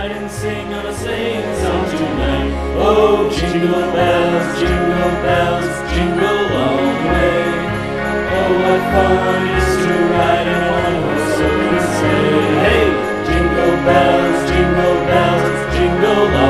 ride and sing on a sleighing song tonight. Oh, jingle bells, jingle bells, jingle all the way. Oh, what fun it is to ride in a one-horse open sleigh. Hey, jingle bells, jingle bells, jingle all